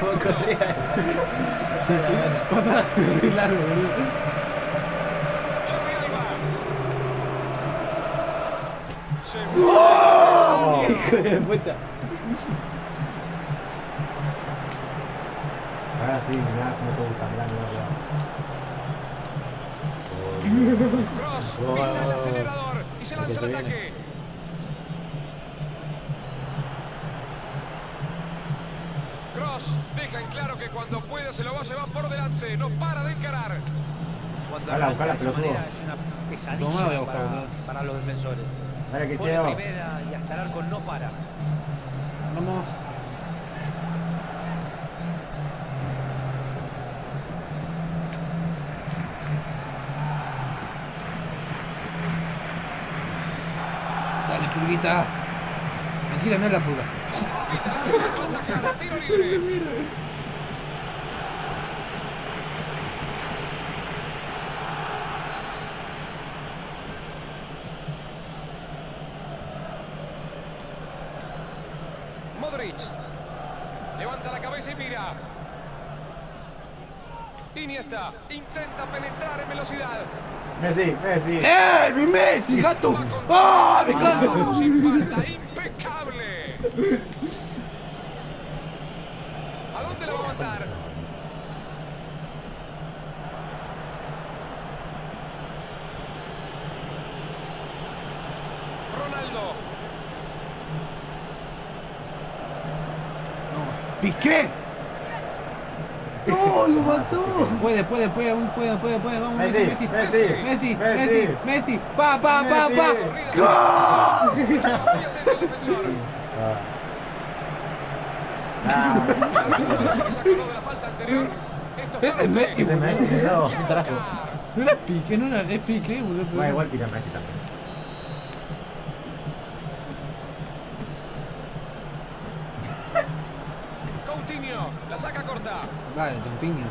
Como corría. Muy largo, boludo. Se Hijo de puta. Ahora sí, mirá cómo te gusta, mirá, mirá, mirá. Cross pisa el acelerador y se lanza al ataque. Cross deja en claro que cuando pueda se lo va a llevar por delante, no para de encarar. Cuando de esa pelotudo. manera es una pesadilla No me la voy a buscar, para, para los defensores. Dale que Pone primera y hasta el arco no para. Vamos. Dale, pulguita. Mentira, no es la pulga. Falta clara, tiro libre. Modric. Levanta la cabeza y mira. Iniesta intenta penetrar en velocidad. Messi, Messi. ¡Eh! ¡Mi Messi, gato! ¡Ah! ¡Me encanta! Vamos, sin falta, impecable. ¿A dónde la va a mandar? Ronaldo. ¡Piqué! ¡No, lo mató! Puede, puede, puede, aún puede, puede, puede. Vamos, Messi, Messi, Messi. Messi, Messi, Messi. Messi, Messi. Pa, pa, pa, pa. Messi. Corrida. Apóyate del defensor. Ah. Se que sacó de la falta anterior. Esto Este está es boludo. no, carajo. No era Piqué, no era, es Piqué, boludo. Va igual tira Messi también. Coutinho. La saca corta. Vale, tontiño.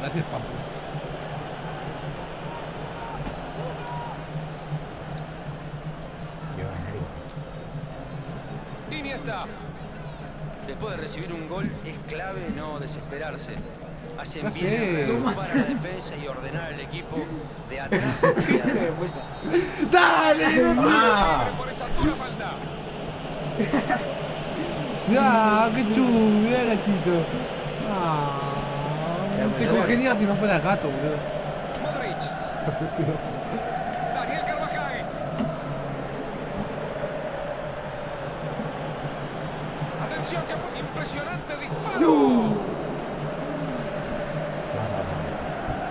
Gracias, papu. Iniesta. Después de recibir un gol es clave no desesperarse. Hacen Ya bien sé. en reagrupar a la defensa y ordenar al equipo de atrás hacia adelante. ¡Dale! no! Ah. Por esa dura falta. ¡Ah, qué chulo! Mira el gatito. ¡Ah! Congenial si no fuera gato, boludo. Modric. Atención, que impresionante disparo.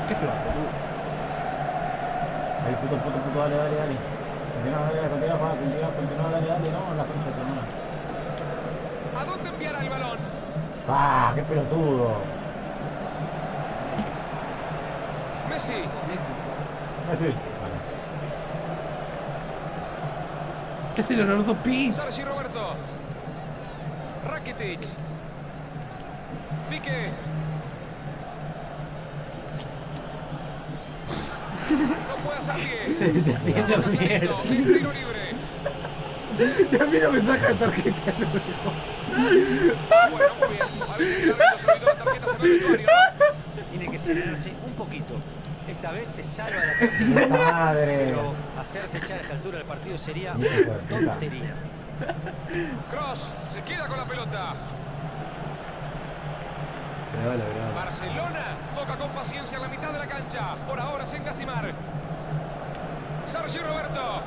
¿Qué se va, boludo? Ahí, puto, puto, puto, dale, dale, dale. Continúa, dale, continúa, continúa, continúa, dale, dale, no, la concha de. ¿A dónde enviará el balón? ¡Ah, qué pelotudo! Messi. Messi. Vale. ¿Qué es el oloroso pi? Sergi Roberto. Rakitic. Pique. No puede hacer pie. Haciendo. El tiro libre. Ya a mí no me saca tarjeta. Bueno, muy bien. Parece que el árbitro la tarjeta. Tiene que serenarse un poquito. Esta vez se salva de la. ¡Puta madre! Pero hacerse echar a esta altura del partido sería de una tontería. Cross se queda con la pelota. Barcelona toca con paciencia en la mitad de la cancha. Por ahora sin lastimar. Sergio Roberto.